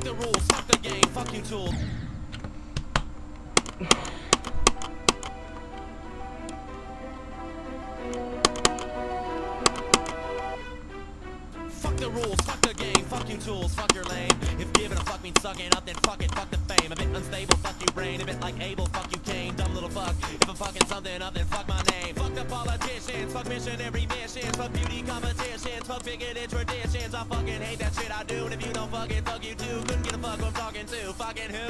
Fuck the rules, fuck the game, fuck you tools. Fuck the rules, fuck the game, fuck you tools, fuck your lane. If giving a fuck means sucking up, then fuck it, fuck the fame. A bit unstable, fuck you brain. A bit like Abel, fuck you Kane. Dumb little fuck. If I'm fucking something up, then fuck my name. Fuck the politicians, fuck missionary missions, fuck beauty competitions, fuck bigoted traditions. I fucking hate that shit I do. And if you it, fuck you too. Couldn't get a fuck who I'm talking to. Fucking who?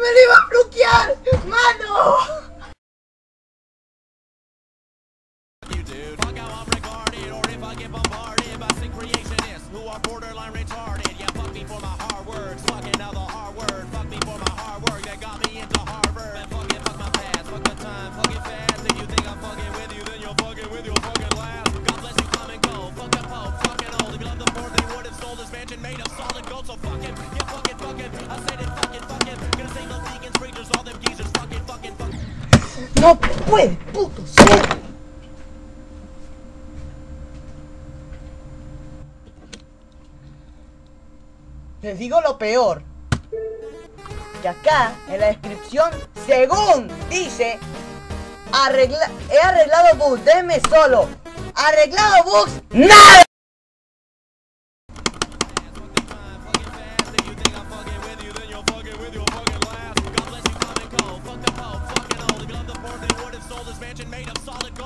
¡Me lo iba a bloquear! ¡Mano! borderline retarded. Yeah, fuck me for my hard ¡No puede, puto ser! Les digo lo peor. Que acá, en la descripción, según dice, he arreglado bugs, déjeme solo. Arreglado bugs, nada.